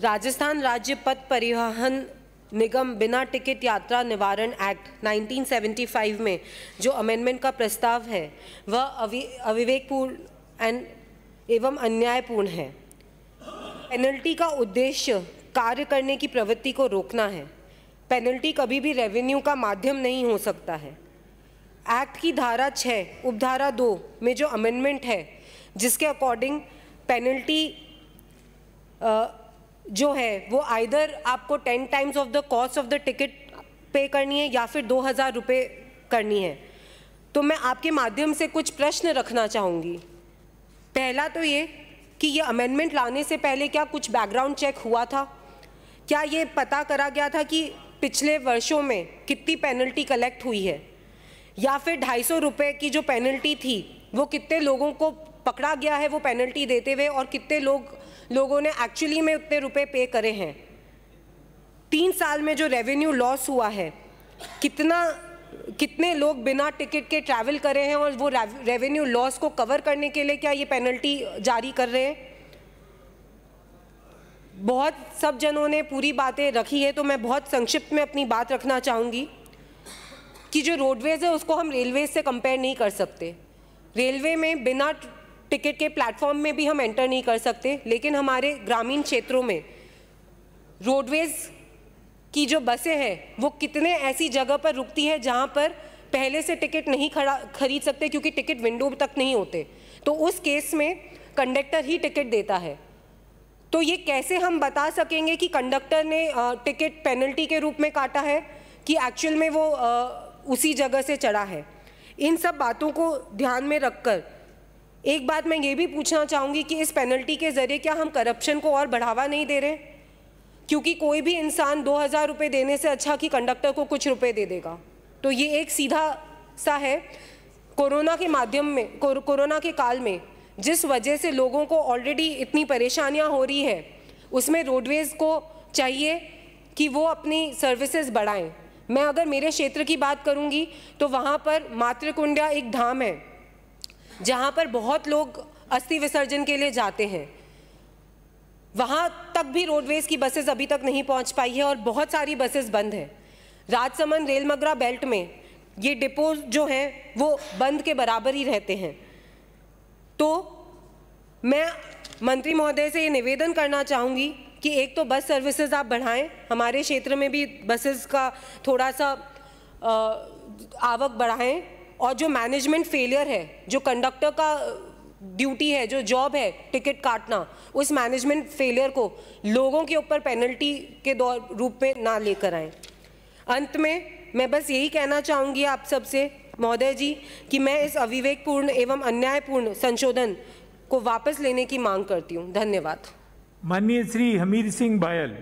राजस्थान राज्य पथ परिवहन निगम बिना टिकट यात्रा निवारण एक्ट 1975 में जो अमेंडमेंट का प्रस्ताव है, वह अवि, अविवेकपूर्ण एंड एवं अन्यायपूर्ण है। पेनल्टी का उद्देश्य कार्य करने की प्रवृत्ति को रोकना है। पेनल्टी कभी भी रेवेन्यू का माध्यम नहीं हो सकता है। एक्ट की धारा छः उपधारा दो में जो अमेंडमेंट है, जिसके अकॉर्डिंग पेनल्टी जो है, वो आइदर आपको ten times of the cost of the ticket pay करनी है या फिर दो हज़ार रुपये करनी है। तो मैं आपके माध्यम से कुछ प्रश्न रखना चाहूँगी। पहला तो ये कि ये अमेंडमेंट लाने से पहले क्या कुछ बैकग्राउंड चेक हुआ था? क्या ये पता करा गया था कि पिछले वर्षों में कितनी पेनल्टी कलेक्ट हुई है? या फिर ढाई सौ रुपये की जो पेनल्टी थी, वो कितने लोगों को पकड़ा गया है वो पेनल्टी देते हुए और कितने लोग, लोगों ने एक्चुअली में उतने रुपए पे करे हैं। तीन साल में जो रेवेन्यू लॉस हुआ है, कितना, कितने लोग बिना टिकट के ट्रैवल करे हैं और वो रेवेन्यू लॉस को कवर करने के लिए क्या ये पेनल्टी जारी कर रहे हैं? बहुत सब जनों ने पूरी बातें रखी है तो मैं बहुत संक्षिप्त में अपनी बात रखना चाहूँगी कि जो रोडवेज़ है उसको हम रेलवेज से कंपेयर नहीं कर सकते। रेलवे में बिना टिकट के प्लेटफॉर्म में भी हम एंटर नहीं कर सकते, लेकिन हमारे ग्रामीण क्षेत्रों में रोडवेज़ की जो बसें हैं, वो कितने ऐसी जगह पर रुकती है जहाँ पर पहले से टिकट नहीं खड़ा, खरीद सकते क्योंकि टिकट विंडो तक नहीं होते। तो उस केस में कंडक्टर ही टिकट देता है। तो ये कैसे हम बता सकेंगे कि कंडक्टर ने टिकट पेनल्टी के रूप में काटा है कि एक्चुअल में वो उसी जगह से चढ़ा है? इन सब बातों को ध्यान में रखकर एक बात मैं ये भी पूछना चाहूँगी कि इस पेनल्टी के ज़रिए क्या हम करप्शन को और बढ़ावा नहीं दे रहे? क्योंकि कोई भी इंसान दो हज़ार रुपये देने से अच्छा कि कंडक्टर को कुछ रुपए दे देगा। तो ये एक सीधा सा है। कोरोना के माध्यम में कोरोना के काल में, जिस वजह से लोगों को ऑलरेडी इतनी परेशानियाँ हो रही है, उसमें रोडवेज़ को चाहिए कि वो अपनी सर्विसेज़ बढ़ाएँ। मैं अगर मेरे क्षेत्र की बात करूँगी तो वहाँ पर मातृकुंडा एक धाम है। जहाँ पर बहुत लोग अस्थि विसर्जन के लिए जाते हैं। वहाँ तक भी रोडवेज़ की बसेस अभी तक नहीं पहुँच पाई है और बहुत सारी बसेस बंद हैं। राजसमंद रेलमगरा बेल्ट में ये डिपो जो हैं, वो बंद के बराबर ही रहते हैं। तो मैं मंत्री महोदय से ये निवेदन करना चाहूँगी कि एक तो बस सर्विसेज़ आप बढ़ाएँ, हमारे क्षेत्र में भी बसेस का थोड़ा सा आवक बढ़ाएँ और जो मैनेजमेंट फेलियर है, जो कंडक्टर का ड्यूटी है, जो जॉब है टिकट काटना, उस मैनेजमेंट फेलियर को लोगों के ऊपर पेनल्टी के दौर, रूप में ना लेकर आए। अंत में, मैं बस यही कहना चाहूँगी आप सबसे महोदय जी, कि मैं इस अविवेकपूर्ण एवं अन्यायपूर्ण संशोधन को वापस लेने की मांग करती हूँ। धन्यवाद। माननीय श्री हमीर सिंह बायल